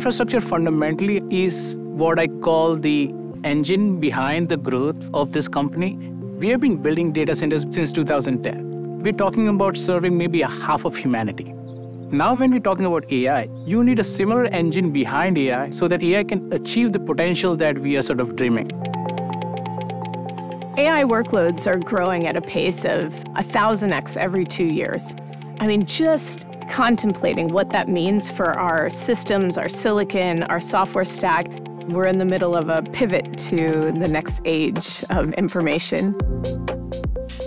Infrastructure fundamentally is what I call the engine behind the growth of this company. We have been building data centers since 2010. We're talking about serving maybe a half of humanity. Now, when we're talking about AI, you need a similar engine behind AI so that AI can achieve the potential that we are sort of dreaming. AI workloads are growing at a pace of 1,000x every two years. I mean, just contemplating what that means for our systems, our silicon, our software stack, we're in the middle of a pivot to the next age of information.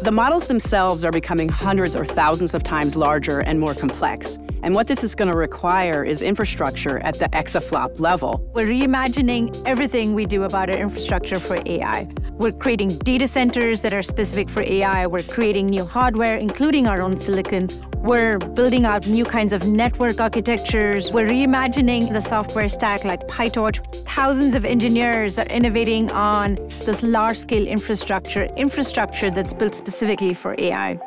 The models themselves are becoming hundreds or thousands of times larger and more complex. And what this is going to require is infrastructure at the exaflop level. We're reimagining everything we do about our infrastructure for AI. We're creating data centers that are specific for AI. We're creating new hardware, including our own silicon. We're building out new kinds of network architectures. We're reimagining the software stack like PyTorch. Thousands of engineers are innovating on this large-scale infrastructure, infrastructure that's built specifically for AI.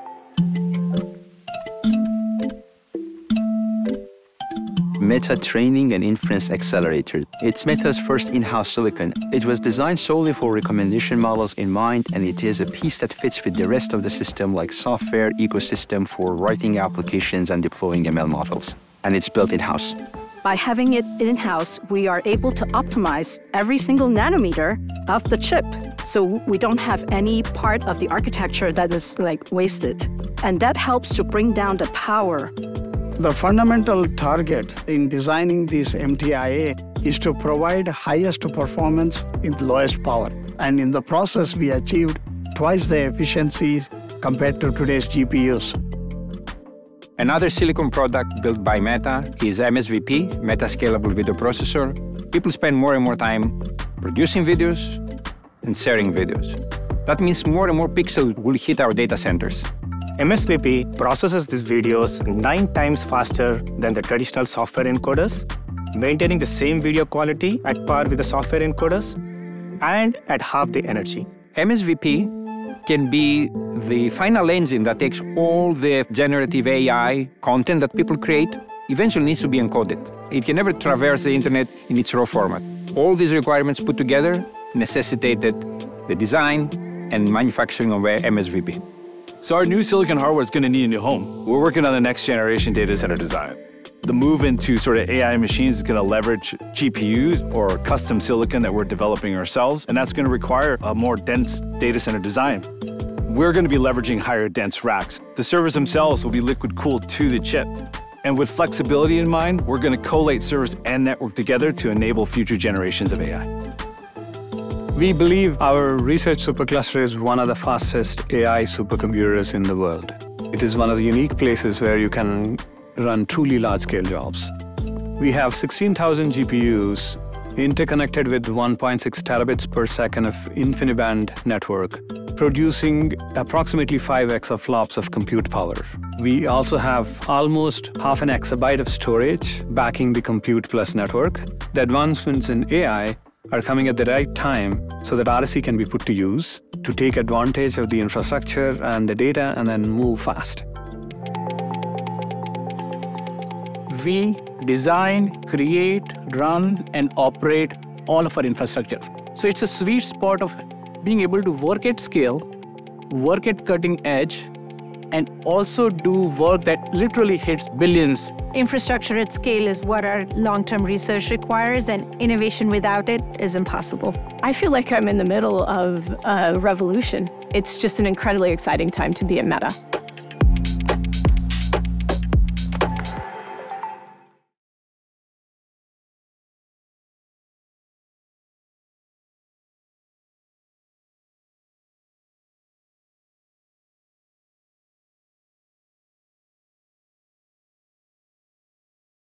Meta Training and Inference Accelerator. It's Meta's first in-house silicon. It was designed solely for recommendation models in mind, and it is a piece that fits with the rest of the system like software ecosystem for writing applications and deploying ML models. And it's built in-house. By having it in-house, we are able to optimize every single nanometer of the chip. So we don't have any part of the architecture that is like wasted. And that helps to bring down the power the fundamental target in designing this MTIA is to provide highest performance with lowest power. And in the process, we achieved twice the efficiencies compared to today's GPUs. Another silicon product built by Meta is MSVP, Meta Scalable Video Processor. People spend more and more time producing videos and sharing videos. That means more and more pixels will hit our data centers. MSVP processes these videos nine times faster than the traditional software encoders, maintaining the same video quality at par with the software encoders and at half the energy. MSVP can be the final engine that takes all the generative AI content that people create, eventually needs to be encoded. It can never traverse the internet in its raw format. All these requirements put together necessitated the design and manufacturing of MSVP. So our new silicon hardware is going to need a new home. We're working on the next generation data center design. The move into sort of AI machines is going to leverage GPUs or custom silicon that we're developing ourselves, and that's going to require a more dense data center design. We're going to be leveraging higher dense racks. The servers themselves will be liquid cooled to the chip. And with flexibility in mind, we're going to collate servers and network together to enable future generations of AI. We believe our research supercluster is one of the fastest AI supercomputers in the world. It is one of the unique places where you can run truly large-scale jobs. We have 16,000 GPUs interconnected with 1.6 terabits per second of InfiniBand network, producing approximately 5 exaflops of compute power. We also have almost half an exabyte of storage backing the compute plus network. The advancements in AI are coming at the right time so that RSC can be put to use to take advantage of the infrastructure and the data and then move fast. We design, create, run, and operate all of our infrastructure. So it's a sweet spot of being able to work at scale, work at cutting edge, and also do work that literally hits billions. Infrastructure at scale is what our long-term research requires, and innovation without it is impossible. I feel like I'm in the middle of a revolution. It's just an incredibly exciting time to be at Meta.